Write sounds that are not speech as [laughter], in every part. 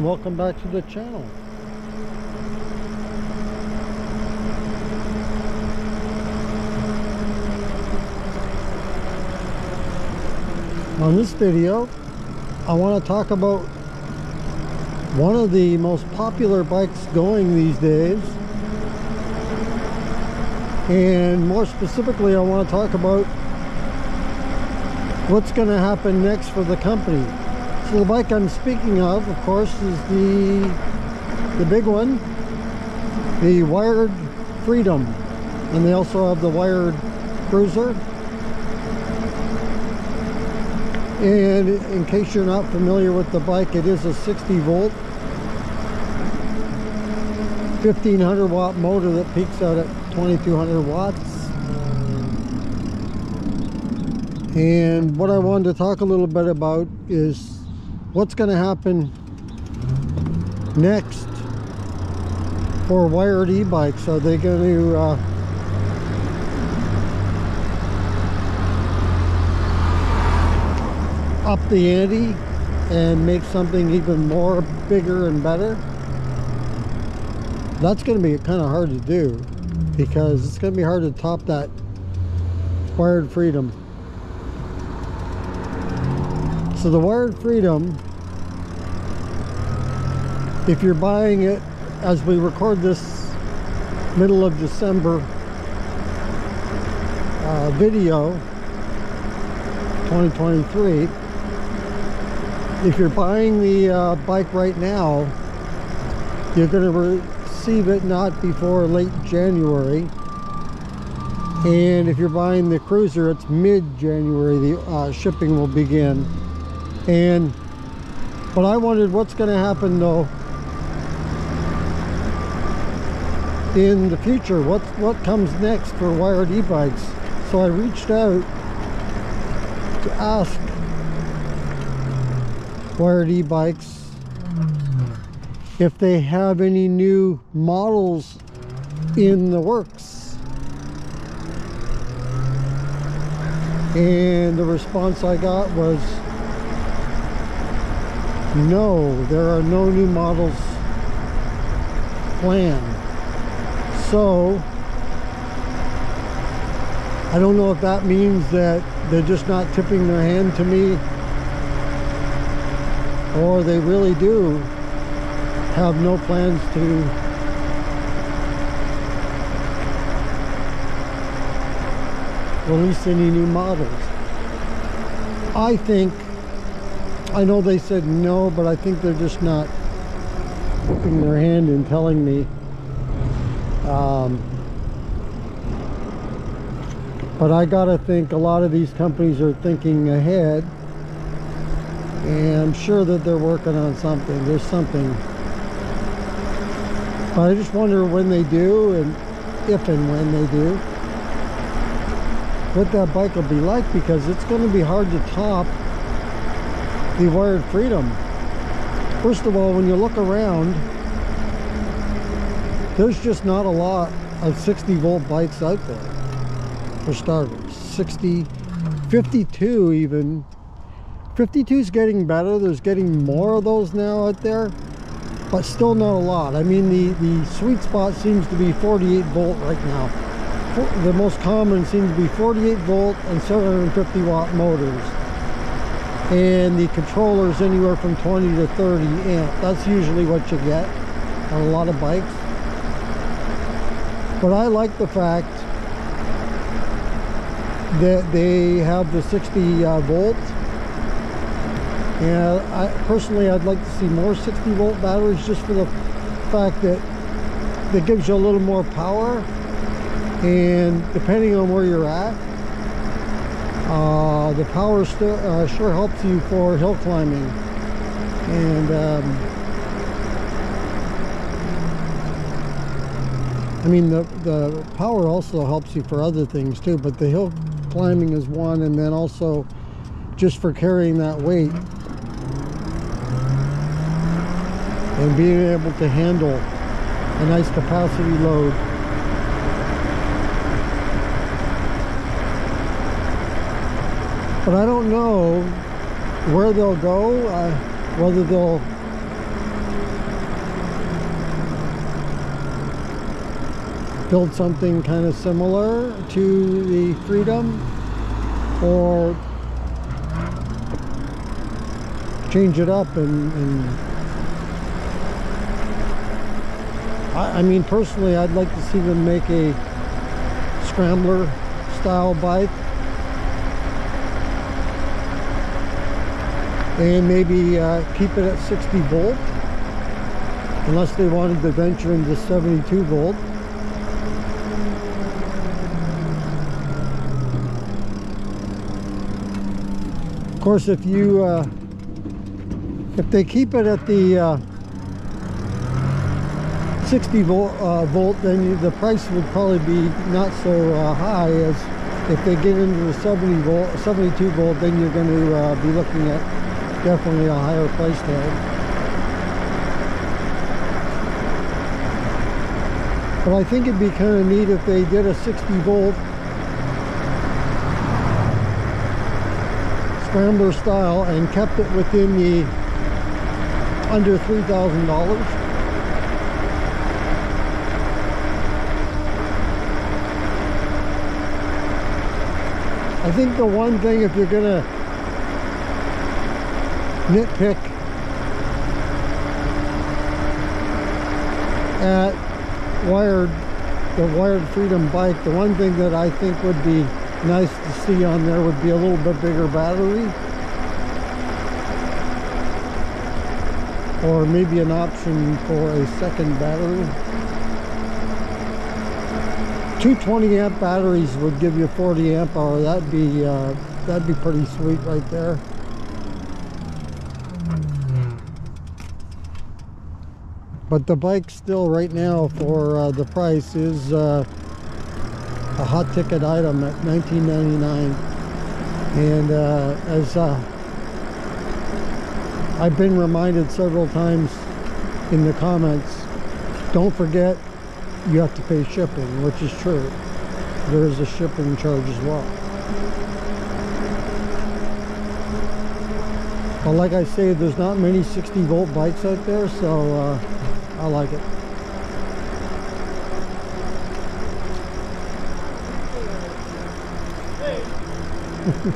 and welcome back to the channel. On this video, I want to talk about one of the most popular bikes going these days. And more specifically, I want to talk about what's going to happen next for the company. So the bike I'm speaking of, of course, is the the big one, the Wired Freedom. And they also have the Wired Cruiser. And in case you're not familiar with the bike, it is a 60 volt 1500 watt motor that peaks out at 2200 watts. And what I wanted to talk a little bit about is what's going to happen next for wired e-bikes. Are they going to uh, up the ante and make something even more bigger and better that's going to be kind of hard to do because it's going to be hard to top that wired freedom so the wired freedom if you're buying it as we record this middle of December uh, video 2023 if you're buying the uh, bike right now you're going to receive it not before late January. And if you're buying the cruiser it's mid-January the uh, shipping will begin and but I wondered what's going to happen though in the future? What what comes next for wired e-bikes? So I reached out to ask wired e-bikes if they have any new models in the works. And the response I got was no there are no new models planned so I don't know if that means that they're just not tipping their hand to me or they really do have no plans to release any new models. I think, I know they said no, but I think they're just not putting their hand in telling me. Um, but I gotta think a lot of these companies are thinking ahead and I'm sure that they're working on something there's something but I just wonder when they do and if and when they do what that bike will be like because it's going to be hard to top the wired freedom first of all when you look around there's just not a lot of 60 volt bikes out there for starters 60 52 even 52 is getting better. There's getting more of those now out there, but still not a lot. I mean, the, the sweet spot seems to be 48 volt right now. The most common seems to be 48 volt and 750 watt motors. And the controllers anywhere from 20 to 30 amp. That's usually what you get on a lot of bikes. But I like the fact that they have the 60 uh, volt and I personally I'd like to see more 60 volt batteries just for the fact that that gives you a little more power and depending on where you're at uh, the power uh, sure helps you for hill climbing and um, I mean the the power also helps you for other things too but the hill climbing is one and then also just for carrying that weight and being able to handle a nice capacity load. But I don't know where they'll go, uh, whether they'll build something kind of similar to the Freedom or change it up and, and I, I, mean personally I'd like to see them make a scrambler style bike. And maybe uh, keep it at 60 volt unless they wanted to venture into 72 volt. Of course if you uh, if they keep it at the uh, 60 volt, uh, volt then the price would probably be not so uh, high as if they get into the 70 volt 72 volt then you're going to uh, be looking at definitely a higher price tag. But I think it'd be kind of neat if they did a 60 volt scrambler style and kept it within the under $3,000 I think the one thing if you're gonna nitpick. At wired the wired freedom bike the one thing that I think would be nice to see on there would be a little bit bigger battery. Or maybe an option for a second battery. 220 amp batteries would give you 40 amp hour. That'd be uh, that'd be pretty sweet right there but the bike still right now for uh, the price is uh, a hot ticket item at 19.99 and uh, as uh, I've been reminded several times in the comments don't forget you have to pay shipping, which is true. There is a shipping charge as well. But like I say, there's not many 60 volt bikes out there, so uh, I like it.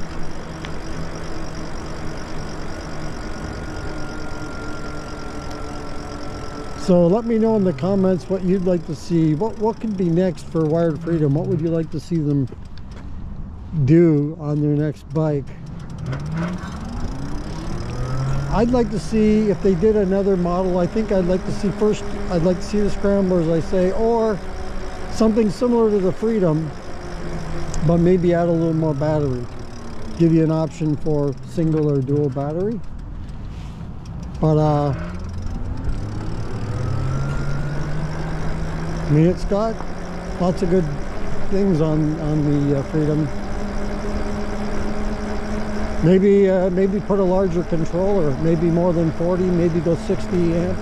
[laughs] So let me know in the comments what you'd like to see. What what could be next for Wired Freedom? What would you like to see them do on their next bike? I'd like to see if they did another model. I think I'd like to see first, I'd like to see the Scrambler, as I say, or something similar to the Freedom, but maybe add a little more battery. Give you an option for single or dual battery. But uh, I mean, it's got lots of good things on on the uh, Freedom. Maybe uh, maybe put a larger controller, maybe more than 40, maybe go 60 amp.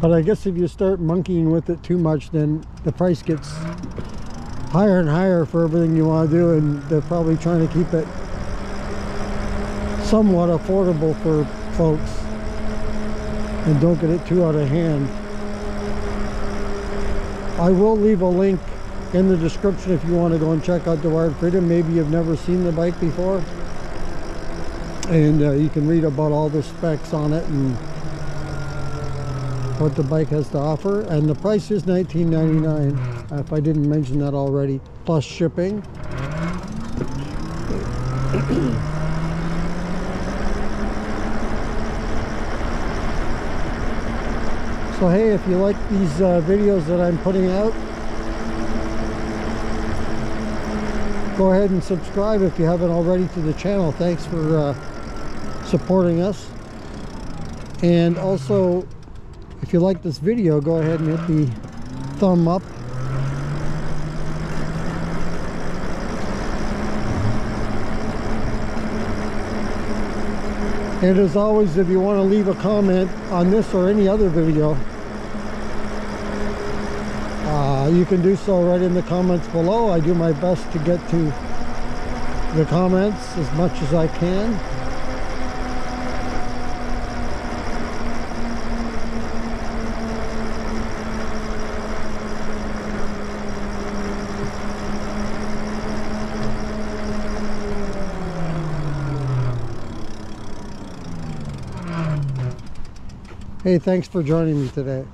But I guess if you start monkeying with it too much, then the price gets higher and higher for everything you want to do and they're probably trying to keep it somewhat affordable for folks and don't get it too out of hand. I will leave a link in the description if you want to go and check out the Wired Freedom. Maybe you've never seen the bike before. And uh, you can read about all the specs on it and what the bike has to offer. And the price is $19.99 if I didn't mention that already, plus shipping. [clears throat] so hey, if you like these uh, videos that I'm putting out, go ahead and subscribe if you haven't already to the channel. Thanks for uh, supporting us. And also, if you like this video, go ahead and hit the thumb up And as always, if you want to leave a comment on this or any other video, uh, you can do so right in the comments below. I do my best to get to the comments as much as I can. Hey, thanks for joining me today.